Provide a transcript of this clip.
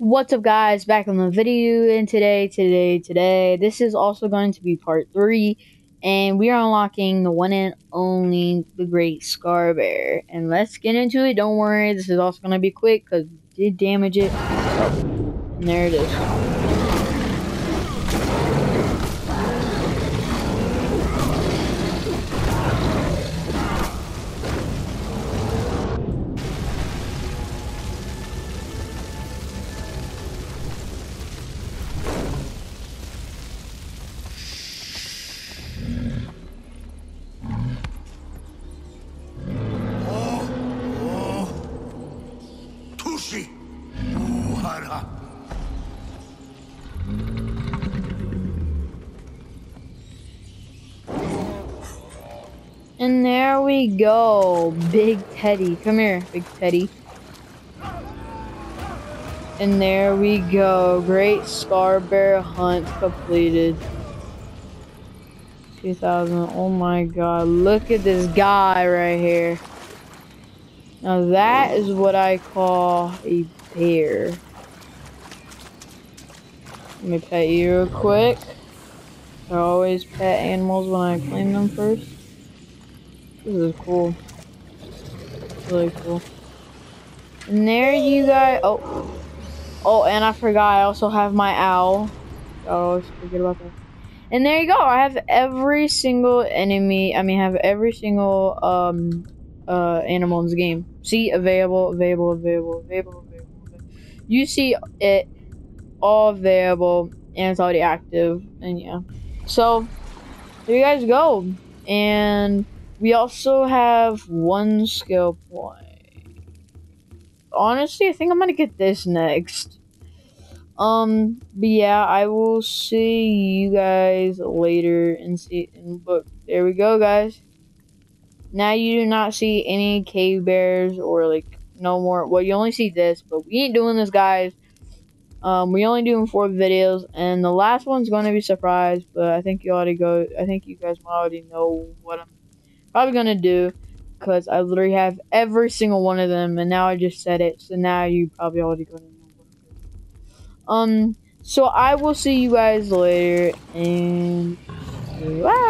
What's up guys, back on the video, and today, today, today, this is also going to be part 3, and we are unlocking the one and only, the Great Scar Bear, and let's get into it, don't worry, this is also going to be quick, because did damage it, and there it is. And there we go. Big Teddy. Come here, Big Teddy. And there we go. Great Scar Bear hunt completed. 2000. Oh my god. Look at this guy right here. Now that is what I call a bear. Let me pet you real quick. I always pet animals when I claim them first. This is cool. Really cool. And there you guys. Oh. Oh, and I forgot. I also have my owl. I forget about that. And there you go. I have every single enemy. I mean, have every single um uh animal in this game. See, available, available, available, available, available. You see it all available and it's already active. And yeah. So there you guys go. And we also have one skill point. Honestly, I think I'm gonna get this next. Um, but yeah, I will see you guys later and see in book. There we go, guys. Now you do not see any cave bears or like no more. Well, you only see this, but we ain't doing this, guys. Um, we only doing four videos, and the last one's gonna be surprise. But I think you already go. I think you guys already know what I'm probably gonna do because I literally have every single one of them, and now I just said it, so now you probably already gonna know. Um, so I will see you guys later, and bye.